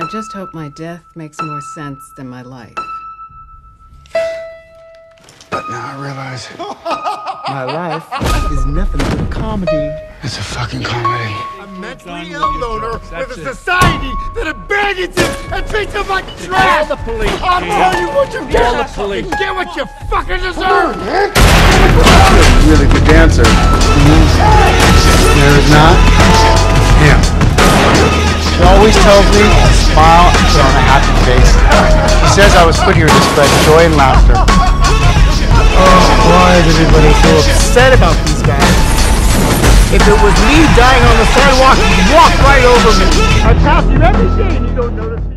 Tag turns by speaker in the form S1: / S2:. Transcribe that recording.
S1: I just hope my death makes more sense than my life.
S2: But now I realize
S3: My life is nothing but a comedy.
S2: it's a fucking comedy.
S4: A mentally ill loner with a society that abandons him and treats him like trash!
S3: Call the police,
S4: I'll
S3: Ian.
S4: tell you what you get!
S3: Call the police.
S4: Get what you fucking deserve!
S2: You're Really good dancer.
S3: He always tells me to smile and put on a happy face. He says I was put here to spread joy and laughter. Oh, why is everybody so upset about these guys? If it was me dying on the sidewalk, you'd walk right over me. I pass you every day and you don't notice.